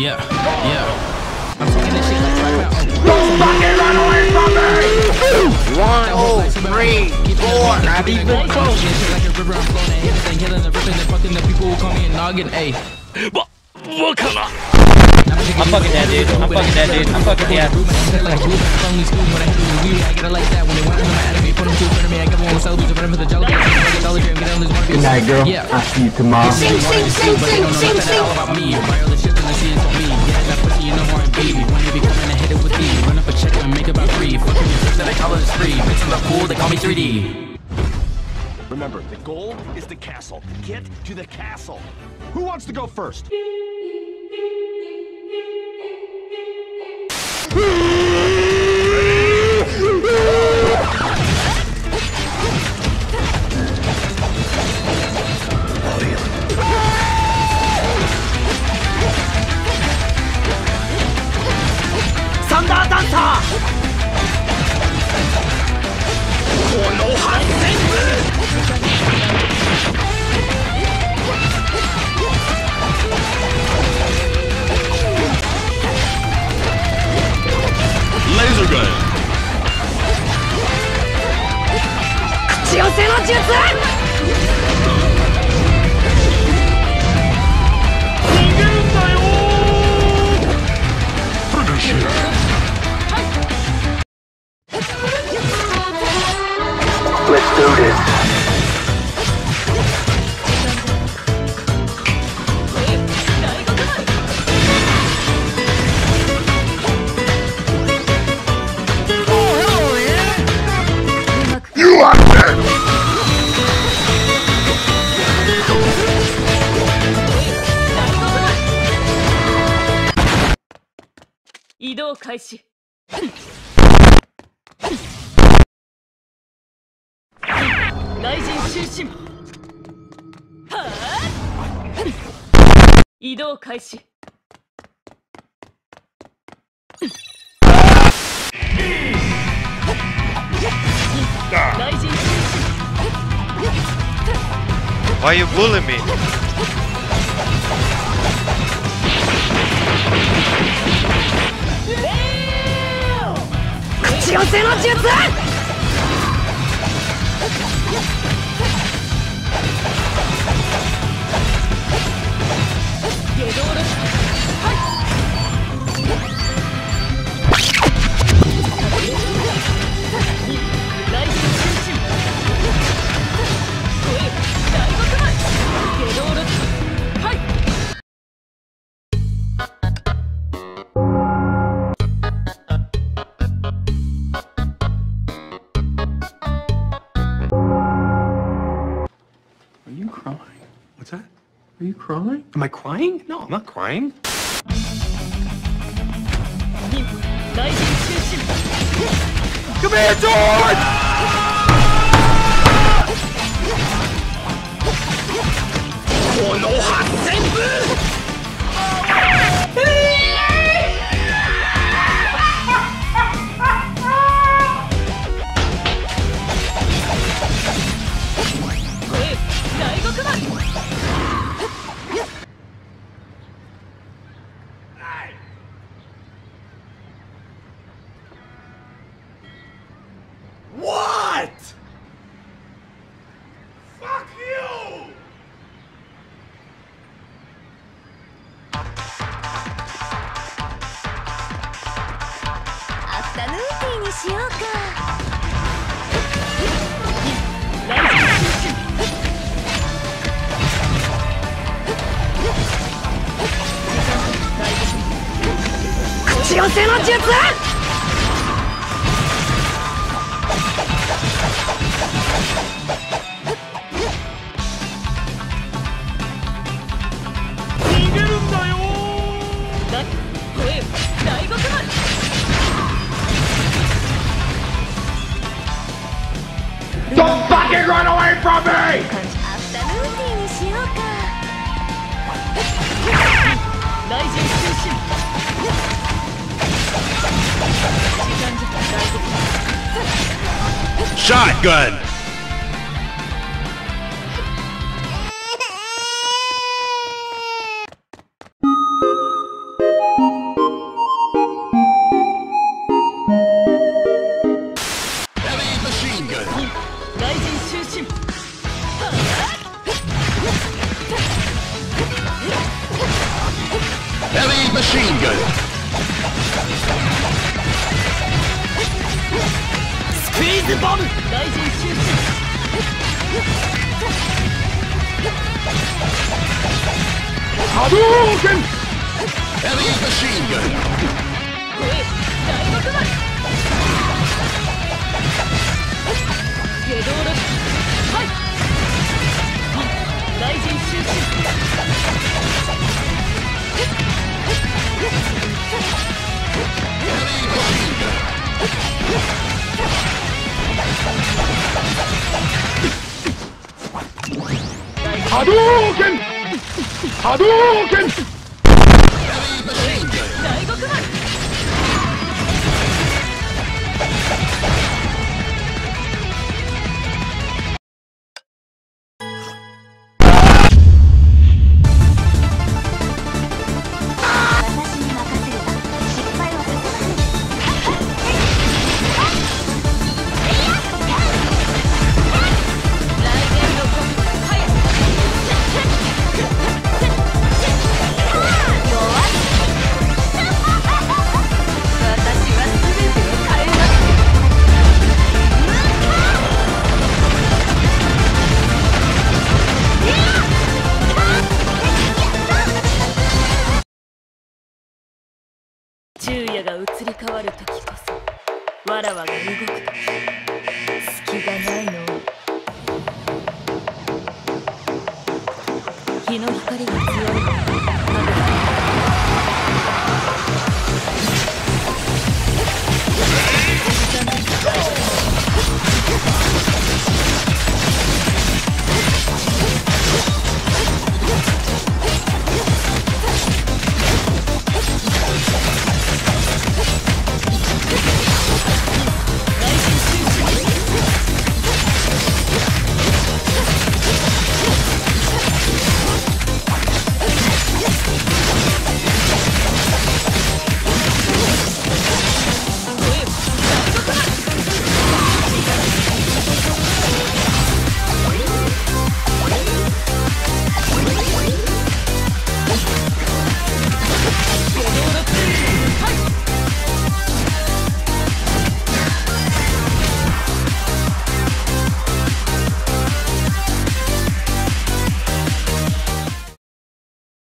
Yeah, yeah. I'm talking this shit like right now. Don't fucking run away from me! One, Oh, three, four, not even close. Like a river, I'm flowing at anything, killing the ripping, and fucking the people who call me a noggin. Ayy. I'm fucking dead, dude. I'm fucking dead, dude. I'm fucking dead. A groove, I'm only school when I hit the weed. I get it like that when they want to my enemy. Put them two in front of me. I give them one celebrate, running for the jelly. I get dollar dream, get on this one Good night, girl. Yeah. I'll see you tomorrow. Sing, sing, sing, sing, sing, sing. All about me. Buy all the shit and the see on me. Yeah, that pussy, you know more and baby. When they be coming to hit it with me, run up a check and make about three. Fucking your tricks that I call it is free. Bitches are cool, they call me 3D. Remember, the goal is the castle. Get to the castle. Who wants to go first? Jujutsu! 動開始。雷神終身。はあ移動開始。雷神終身 Why you bullying me? 強制の術 crying? Am I crying? No, I'm not crying. Come here, George! Oh, no, タヌーティーにしようか。雷神終身口寄せの術 Don't fucking run away from me! ア machine gun. Squeeze the bomb! Hadouken! Heavy machine gun. 波動拳。波動拳。ある時こそわらわが動く時隙がないの日の光が強い。